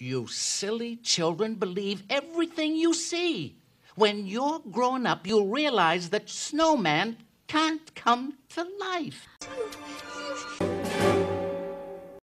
You silly children believe everything you see. When you're grown up, you'll realize that Snowman can't come to life.